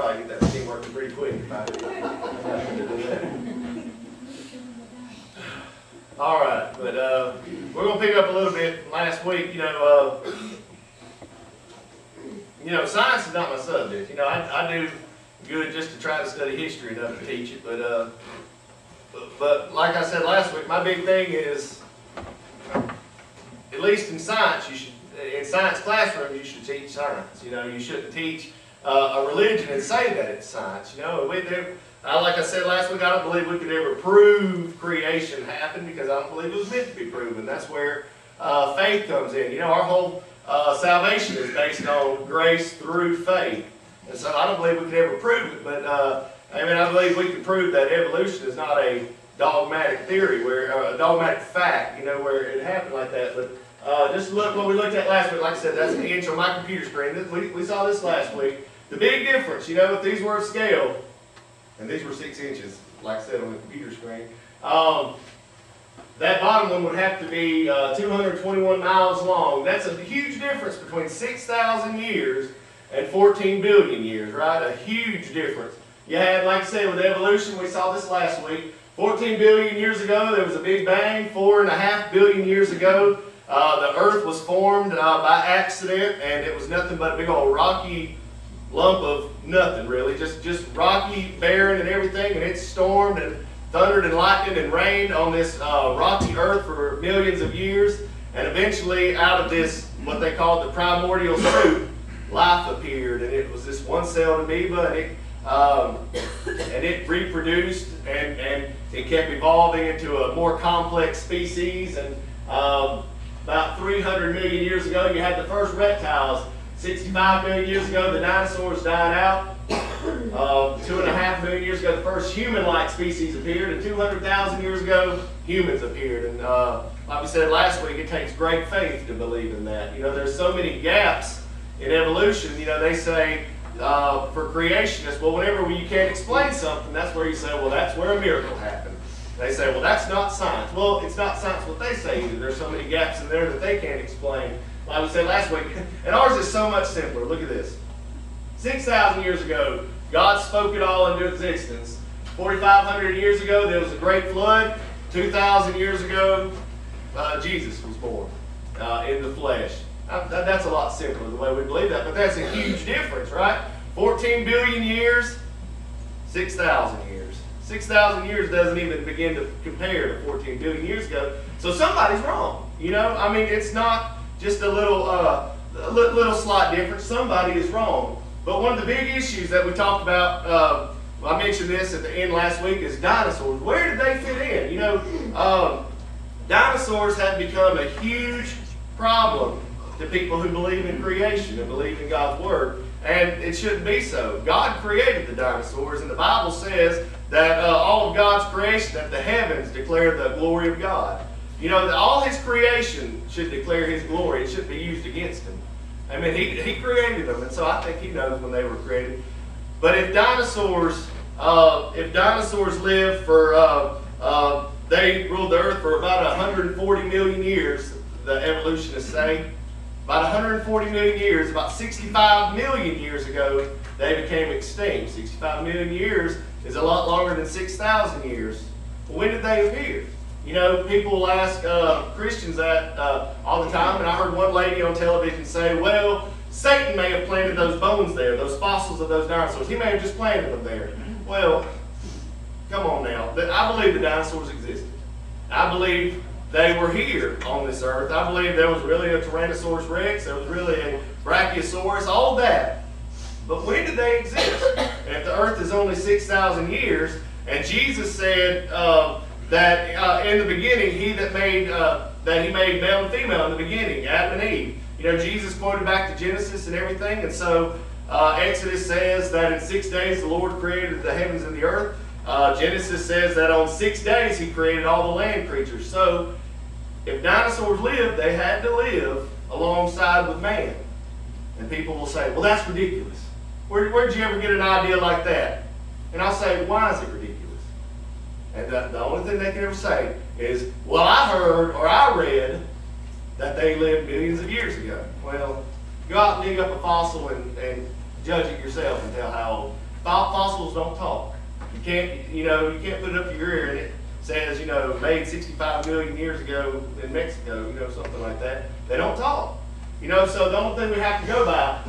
probably get that machine working pretty quick if I. All right, but uh, we're gonna pick up a little bit last week. You know, uh, you know, science is not my subject. You know, I, I do good just to try to study history enough to teach it. But, uh, but, but like I said last week, my big thing is, at least in science, you should, in science classroom, you should teach science. You know, you shouldn't teach uh, a religion and say that it's science. You know, we, there, uh, like I said last week, I don't believe we could ever prove creation happened because I don't believe it was meant to be proven. That's where uh, faith comes in. You know, our whole uh, salvation is based on grace through faith. And so I don't believe we could ever prove it, but uh, I mean, I believe we can prove that evolution is not a dogmatic theory, where uh, a dogmatic fact, you know, where it happened like that. But uh, just look what we looked at last week. Like I said, that's an inch on my computer screen. We, we saw this last week. The big difference, you know, if these were scale, and these were six inches, like I said on the computer screen, um, that bottom one would have to be uh, 221 miles long. That's a huge difference between 6,000 years and 14 billion years, right? A huge difference. You had, like I said, with evolution, we saw this last week. 14 billion years ago, there was a big bang. Four and a half billion years ago, uh, the Earth was formed uh, by accident, and it was nothing but a big old rocky lump of nothing, really. Just, just rocky, barren, and everything, and it stormed and thundered and lightning and rained on this uh, rocky Earth for millions of years, and eventually, out of this, what they called the primordial soup, life appeared, and it was this one-celled amoeba, and it um, and it reproduced, and and it kept evolving into a more complex species. And um, about 300 million years ago, you had the first reptiles. 65 million years ago, the dinosaurs died out. Uh, two and a half million years ago, the first human-like species appeared, and 200,000 years ago, humans appeared. And uh, like we said last week, it takes great faith to believe in that. You know, there's so many gaps in evolution, you know, they say uh, for creationists, well, whenever you can't explain something, that's where you say, well, that's where a miracle happened. They say, well, that's not science. Well, it's not science what they say either. There's so many gaps in there that they can't explain. Like we said last week, and ours is so much simpler. Look at this. 6,000 years ago, God spoke it all into existence. 4,500 years ago, there was a great flood. 2,000 years ago, uh, Jesus was born uh, in the flesh. That's a lot simpler the way we believe that, but that's a huge difference, right? 14 billion years, 6,000 years. 6,000 years doesn't even begin to compare to 14 billion years ago. So somebody's wrong. You know, I mean, it's not just a little, uh, little slight difference. Somebody is wrong. But one of the big issues that we talked about, uh, I mentioned this at the end last week, is dinosaurs. Where did they fit in? You know, um, dinosaurs have become a huge problem to people who believe in creation and believe in God's Word. And it shouldn't be so. God created the dinosaurs, and the Bible says that uh, all of God's creation, that the heavens declare the glory of God. You know, that all His creation should declare His glory. It shouldn't be used against Him. I mean, He, he created them, and so I think He knows when they were created. But if dinosaurs, uh, if dinosaurs lived for, uh, uh they ruled the earth for about 140 million years, the evolutionists say. About 140 million years, about 65 million years ago, they became extinct. 65 million years is a lot longer than 6,000 years. When did they appear? You know, people ask uh, Christians that uh, all the time, and I heard one lady on television say, well, Satan may have planted those bones there, those fossils of those dinosaurs. He may have just planted them there. Well, come on now. I believe the dinosaurs existed. I believe they were here on this earth. I believe there was really a Tyrannosaurus rex, there was really a Brachiosaurus, all that. But when did they exist? If the earth is only 6,000 years, and Jesus said uh, that uh, in the beginning, he that made, uh, that he made male and female in the beginning, Adam and Eve. You know, Jesus quoted back to Genesis and everything, and so uh, Exodus says that in six days the Lord created the heavens and the earth. Uh, Genesis says that on six days he created all the land creatures. So if dinosaurs lived, they had to live alongside with man. And people will say, well, that's ridiculous. Where, where'd you ever get an idea like that? And I'll say, why is it ridiculous? And the, the only thing they can ever say is, well, I heard or I read that they lived millions of years ago. Well, go out and dig up a fossil and, and judge it yourself and tell how old. Fossils don't talk. You can't, you know, you can't put it up your ear and it says, you know, made 65 million years ago in Mexico, you know, something like that. They don't talk. You know, so the only thing we have to go by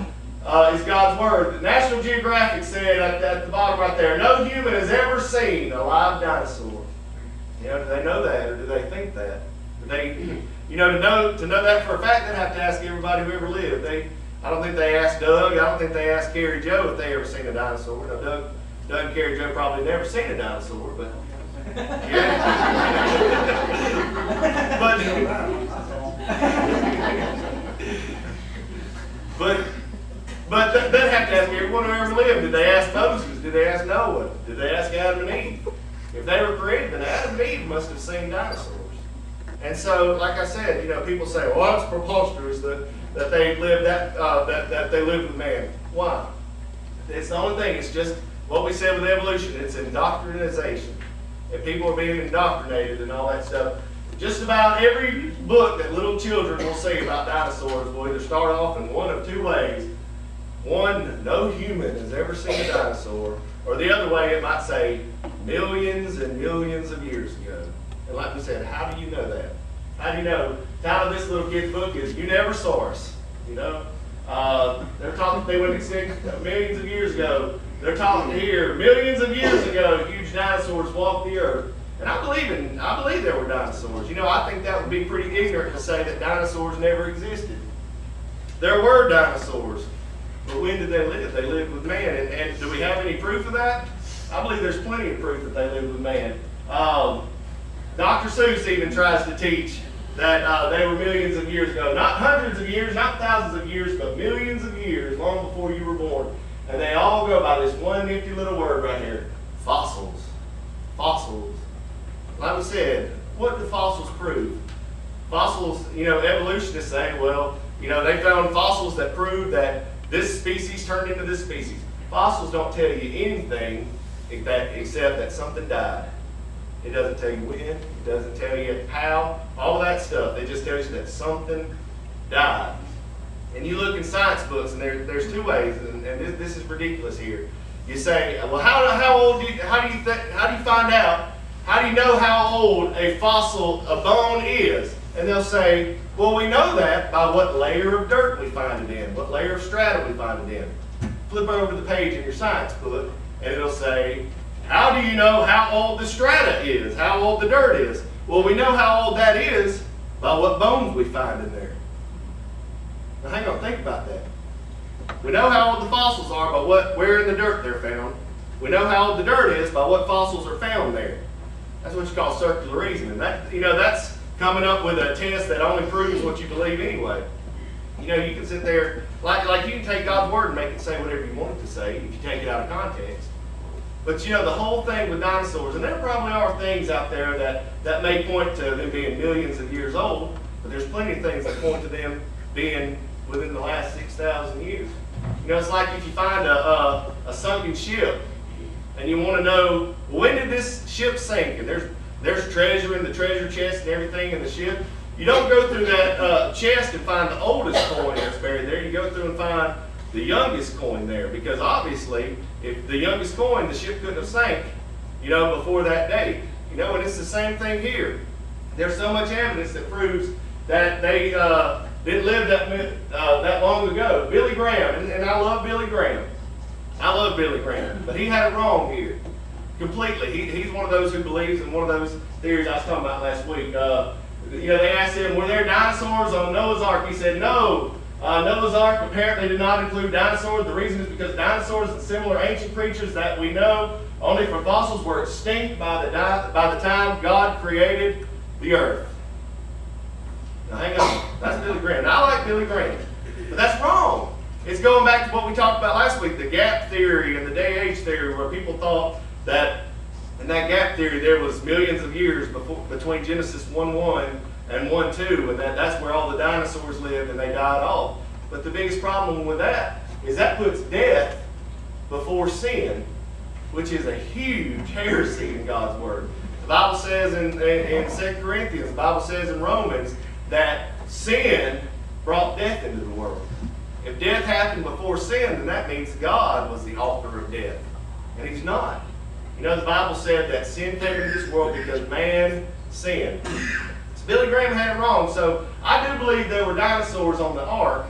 uh, is God's word. The National Geographic said at, at the bottom right there, no human has ever seen a live dinosaur. You know, do they know that or do they think that? Do they, you know, to know to know that for a fact, they'd have to ask everybody who ever lived. They, I don't think they asked Doug. I don't think they asked Carrie Joe if they ever seen a dinosaur. Now, Doug, Doug and Carrie Joe probably never seen a dinosaur, but yeah. but but but th- they'd have to ask everyone who ever lived. Did they ask Moses? Did they ask Noah? Did they ask Adam and Eve? If they were created, then Adam and Eve must have seen dinosaurs. And so, like I said, you know, people say, "Well, it's preposterous that, that they lived that, uh, that that they lived with man." Why? It's the only thing. It's just what we said with evolution. It's indoctrination, and people are being indoctrinated and all that stuff. Just about every book that little children will see about dinosaurs will either start off in one of two ways. One, no human has ever seen a dinosaur, or the other way, it might say millions and millions of years ago. And like we said, how do you know that? How do you know? The title of this little kid's book is "You Never Saw Us." You know, uh, they're talking they went extinct millions of years ago. They're talking here millions of years ago. Huge dinosaurs walked the earth, and I believe in I believe there were dinosaurs. You know, I think that would be pretty ignorant to say that dinosaurs never existed. There were dinosaurs. But when did they live? They lived with man. And, and do we have any proof of that? I believe there's plenty of proof that they lived with man. Um, Dr. Seuss even tries to teach that uh, they were millions of years ago. Not hundreds of years, not thousands of years, but millions of years, long before you were born. And they all go by this one nifty little word right here fossils. Fossils. Like we said, what do fossils prove? Fossils, you know, evolutionists say, well, you know, they found fossils that prove that this species turned into this species. Fossils don't tell you anything except that something died. It doesn't tell you when, it doesn't tell you how, all that stuff. It just tells you that something died. And you look in science books, and there, there's two ways, and, and this, this, is ridiculous here. You say, well, how, how old do you, how do you how do you find out? How do you know how old a fossil, a bone is? And they'll say, well, we know that by what layer of dirt we find it in, what layer of strata we find it in. Flip over the page in your science book, and it'll say, how do you know how old the strata is, how old the dirt is? Well, we know how old that is by what bones we find in there. Now, hang on, think about that. We know how old the fossils are by what, where in the dirt they're found. We know how old the dirt is by what fossils are found there. That's what you call circular reasoning. That, you know, that's coming up with a test that only proves what you believe anyway. You know, you can sit there, like, like you can take God's word and make it say whatever you want it to say if you take it out of context. But you know, the whole thing with dinosaurs, and there probably are things out there that, that may point to them being millions of years old, but there's plenty of things that point to them being within the last 6,000 years. You know, it's like if you find a, a, a sunken ship and you want to know, when did this ship sink? And there's there's treasure in the treasure chest and everything in the ship. You don't go through that uh, chest and find the oldest coin that's buried there. You go through and find the youngest coin there because obviously, if the youngest coin, the ship couldn't have sank, you know, before that date. You know, and it's the same thing here. There's so much evidence that proves that they uh, didn't live that uh, that long ago. Billy Graham, and, and I love Billy Graham. I love Billy Graham, but he had it wrong here completely. He, he's one of those who believes in one of those theories I was talking about last week. Uh, you know, they asked him, were there dinosaurs on Noah's Ark? He said, no. Uh, Noah's Ark apparently did not include dinosaurs. The reason is because dinosaurs and similar ancient creatures that we know only from fossils were extinct by the, by the time God created the earth. Now hang on. That's Billy Graham. Now, I like Billy Graham, but that's wrong. It's going back to what we talked about last week, the gap theory and the day-age theory, where people thought that in that gap theory there was millions of years before, between Genesis 1-1 and 1-2, and that, that's where all the dinosaurs lived and they died off. But the biggest problem with that is that puts death before sin, which is a huge heresy in God's Word. The Bible says in, in, in 2 Corinthians, the Bible says in Romans, that sin brought death into the world. If death happened before sin, then that means God was the author of death. And he's not. You know, the Bible said that sin came into this world because man sinned. So Billy Graham had it wrong. So I do believe there were dinosaurs on the ark.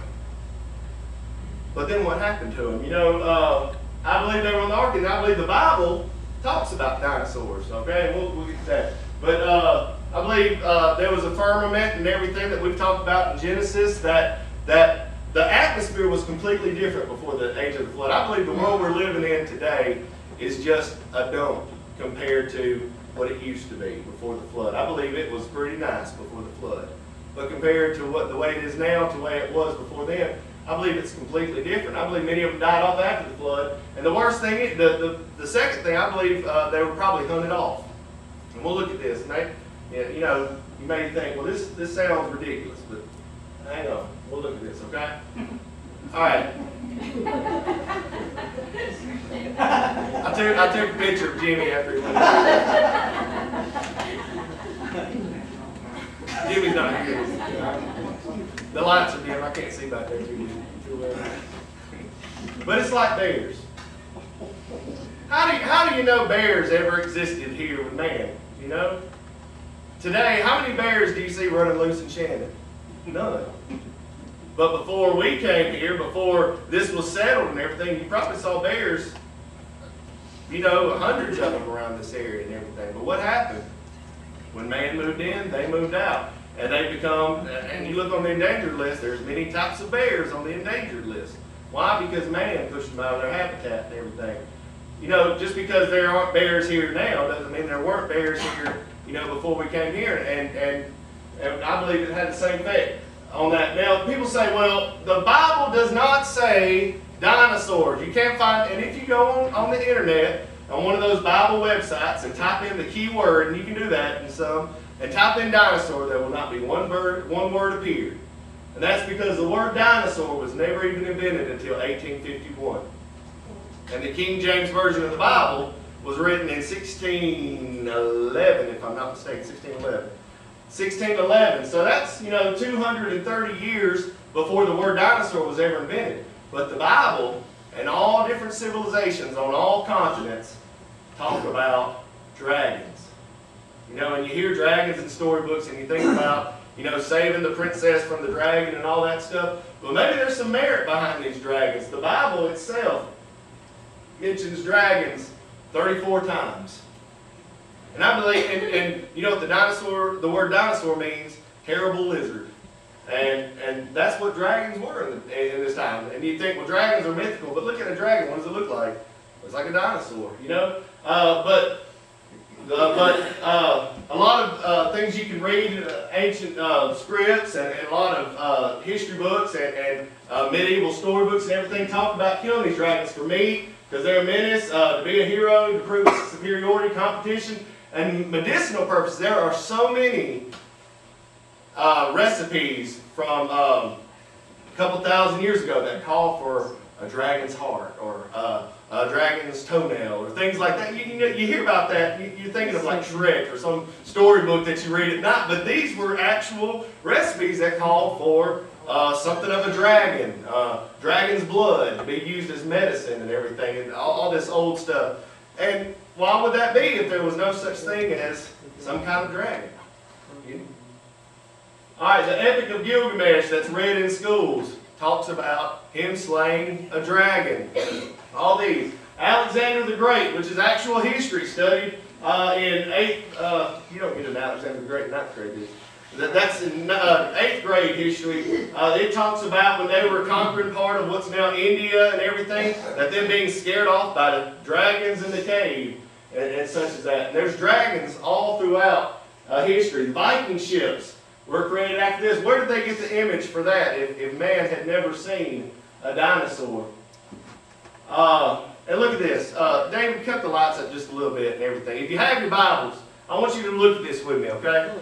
But then what happened to them? You know, uh, I believe they were on the ark, and I believe the Bible talks about dinosaurs. Okay, we'll, we'll get to that. But uh, I believe uh, there was a firmament and everything that we've talked about in Genesis that that the atmosphere was completely different before the age of the flood. I believe the world we're living in today is just a dump compared to what it used to be before the flood. I believe it was pretty nice before the flood. But compared to what the way it is now to the way it was before then, I believe it's completely different. I believe many of them died off after the flood. And the worst thing, is, the, the, the second thing, I believe uh, they were probably hunted off. And we'll look at this. And they, you know, you may think, well, this, this sounds ridiculous, but hang on. We'll look at this, okay? All right. I took, I took a picture of Jimmy after he went. Jimmy's not here. The lights are dim. I can't see back there too well. But it's like bears. How do you, how do you know bears ever existed here with man? You know? Today, how many bears do you see running loose in Shannon? None. But before we came here, before this was settled and everything, you probably saw bears, you know, hundreds of them around this area and everything. But what happened? When man moved in, they moved out. And they become, and you look on the endangered list, there's many types of bears on the endangered list. Why? Because man pushed them out of their habitat and everything. You know, just because there aren't bears here now doesn't mean there weren't bears here, you know, before we came here. And, and, and I believe it had the same effect on that. Now, people say, well, the Bible does not say dinosaurs. You can't find, and if you go on, on the internet, on one of those Bible websites, and type in the key word, and you can do that in some, and type in dinosaur, there will not be one word, one word appeared. And that's because the word dinosaur was never even invented until 1851. And the King James Version of the Bible was written in 1611, if I'm not mistaken, 1611. 1611. So that's, you know, 230 years before the word dinosaur was ever invented. But the Bible and all different civilizations on all continents talk about dragons. You know, and you hear dragons in storybooks and you think about, you know, saving the princess from the dragon and all that stuff. Well, maybe there's some merit behind these dragons. The Bible itself mentions dragons 34 times. And I believe, and, and you know what the dinosaur, the word dinosaur means? Terrible lizard. And and that's what dragons were in, the, in this time. And you think, well, dragons are mythical, but look at a dragon. What does it look like? It's like a dinosaur, you know. Uh, but uh, but uh, a lot of uh, things you can read uh, ancient uh, scripts and, and, a lot of history books and, and medieval storybooks and everything talk about killing these dragons for meat because they're a menace, to be a hero, to prove superiority, competition. And medicinal purposes, there are so many uh, recipes from um, a couple thousand years ago that call for a dragon's heart or uh, a dragon's toenail or things like that. You, you, you hear about that, you, are thinking of like Shrek or some storybook that you read at night, but these were actual recipes that called for uh, something of a dragon, uh, dragon's blood to be used as medicine and everything, and all, all this old stuff. And why would that be if there was no such thing as some kind of dragon? All right, the Epic of Gilgamesh that's read in schools talks about him slaying a dragon. All these. Alexander the Great, which is actual history studied uh, in 8th, uh, you don't get an Alexander the Great in 9th grade, that, that's in uh, 8th grade history. Uh, it talks about when they were conquering part of what's now India and everything, that them being scared off by the dragons in the cave and, and such as that. And there's dragons all throughout uh, history. Viking ships were created after this. Where did they get the image for that if, if man had never seen a dinosaur? Uh, and look at this. Uh, David, cut the lights up just a little bit and everything. If you have your Bibles, I want you to look at this with me, okay?